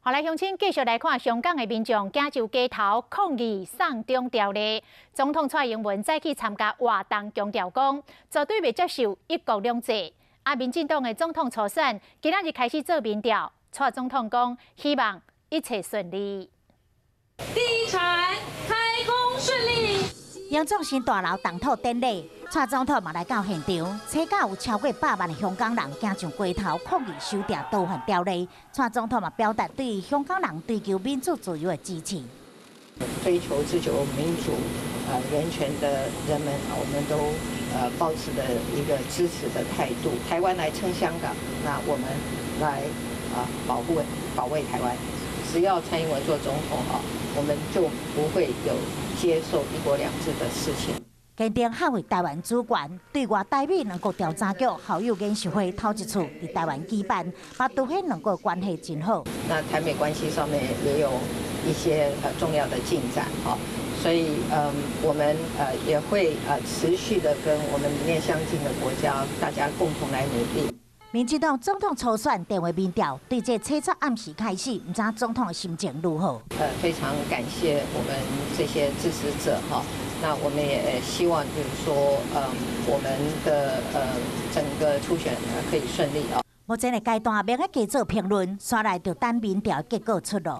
好来，乡亲继续来看香港的民众加州街头抗议送中条例。总统蔡英文再去参加活动，强调讲绝对未接受一国两制。啊，民进党的总统初选今仔日开始做民调，蔡总统讲希望一切顺利。第一场开工顺利。杨总新大楼动土典礼。蔡总统嘛来到现场，车架有超过百万的香港人行上街头抗议修订多项条例。蔡总统嘛表达对香港人追求民主自由的支持。追求自由民主、呃人权的人们，我们都呃保持的一个支持的态度。台湾来撑香港，那我们来啊保护保卫台湾。只要蔡英文做总统啊，我们就不会有接受一国两制的事情。坚定捍卫台湾主权，对外代表能够调查局好友研习会头一处伫台湾举办，把都迄两国关系真好。那台美关系上面也有一些呃重要的进展哈，所以嗯，我们呃也会呃持续的跟我们理念相近的国家，大家共同来努力。民进党总统初选电话民调，对这猜测暗时开始，唔知总统的心情如何？呃，非常感谢我们这些支持者哈。那我们也希望，就是说，呃，我们的呃整个初选可以顺利啊。目前的阶段，别个记者评论，刷来就等民调结果出炉。